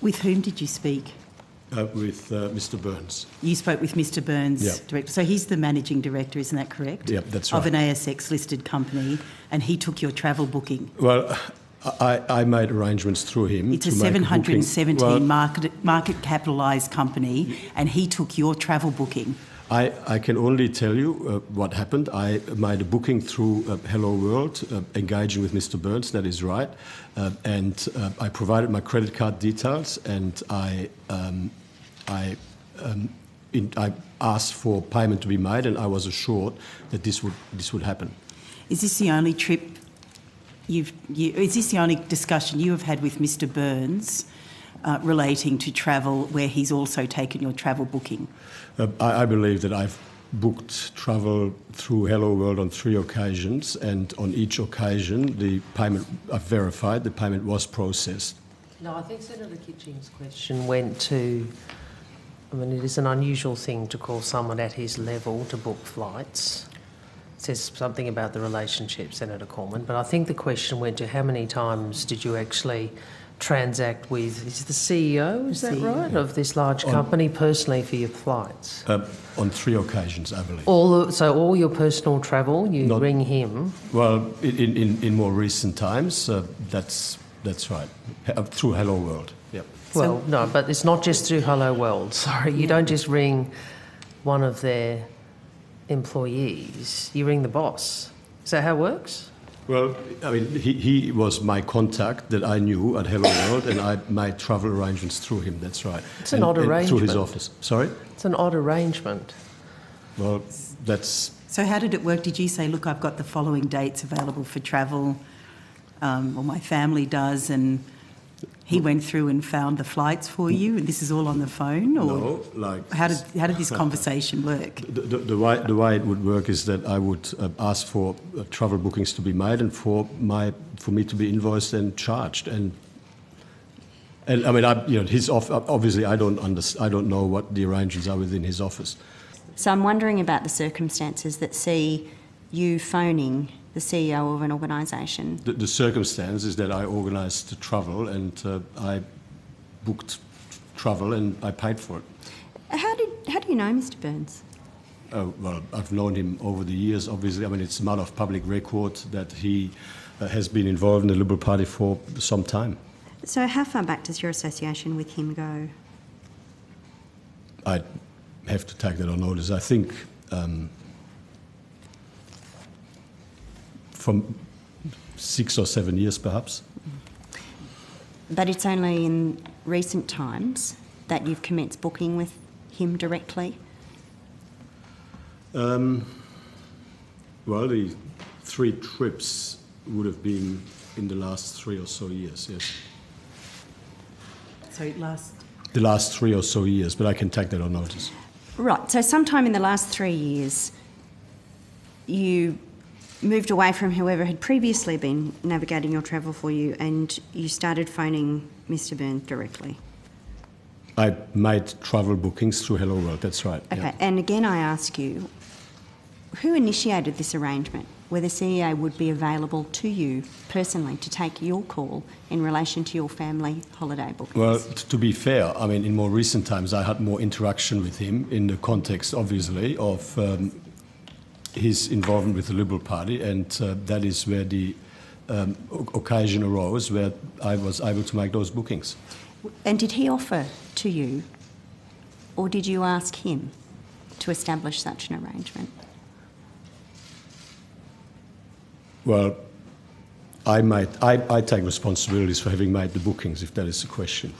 With whom did you speak? Uh, with uh, Mr. Burnes. You spoke with Mr. Burnes, Yeah. director. So he's the managing director, isn't that correct? Yeah, that's right. Of an ASX listed company, and he took your travel booking. Well, I, I made arrangements through him. It's a to make booking. 717 Well, market, market capitalised company, and he took your travel booking. I, I can only tell you uh, what happened. I made a booking through uh, Helloworld, uh, engaging with Mr. Burnes, that is right. Uh, and uh, I provided my credit card details and I, um, I, um, in, I asked for payment to be made and I was assured that this would, this would happen. Is this the only trip you've? You, is this the only discussion you have had with Mr. Burnes uh, relating to travel, where he's also taken your travel booking? Uh, I, I believe that I've booked travel through Helloworld on three occasions, and on each occasion, the payment I've verified the payment was processed. No, I think Senator Kitching's question went to. I mean, it is an unusual thing to call someone at his level to book flights. It says something about the relationship, Senator Cormann, but I think the question went to how many times did you actually transact with is the CEO, is The that CEO. right, of this large company personally for your flights? Uh, on three occasions, I believe. All the, so all your personal travel, you Not- ring him. Well, in, in, in more recent times, uh, that's, that's right, Uh, through Helloworld. Yep. Well, no, but it's not just through Helloworld. Sorry, you don't just ring one of their employees. You ring the boss. Is that how it works? Well, I mean, he, he was my contact that I knew at Hello World, and I made travel arrangements through him. That's right. It's an And- odd and Through his office. Sorry. It's an odd arrangement. Well, that's So how did it work? Did you say, look, I've got the following dates available for travel, um, or my family does, and he went through and found the flights for you, and this is all on the phone, or no, like how did how did this conversation work? The, the, the, way, the way it would work is that I would uh, ask for uh, travel bookings to be made and for my for me to be invoiced and charged and and I mean I, you know his off, obviously I don't under, I don't know what the arrangements are within his office. So I'm wondering about the circumstances that see you phoning the CEO of an organisation. The, the circumstance is that I organised the travel and uh, I booked travel and I paid for it. How did how do you know Mr Burnes? Oh, well, I've known him over the years, obviously. I mean, it's a matter of public record that he uh, has been involved in the Liberal Party for some time. So how far back does your association with him go? I have to take that on notice. I think um, from six or seven years, perhaps. But it's only in recent times that you've commenced booking with him directly. Um, well, the three trips would have been in the last three or so years, yes. So last The last three or so years, but I can take that on notice. Right. So sometime in the last three years, you moved away from whoever had previously been navigating your travel for you, and you started phoning Mr Byrne directly. I made travel bookings through Helloworld, that's right. yeah. Okay, and again, I ask you, who initiated this arrangement where the CEO would be available to you personally to take your call in relation to your family holiday bookings? Well, t- to be fair, I mean, in more recent times, I had more interaction with him in the context, obviously, of um, his involvement with the Liberal Party, and uh, that is where the um, occasion arose where I was able to make those bookings. And did he offer to you, or did you ask him to establish such an arrangement? Well, I, made, I, I take responsibilities for having made the bookings, if that is the question.